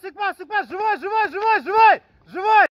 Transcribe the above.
пасик, пасик, пас, живой, живой, живой, живой, живой!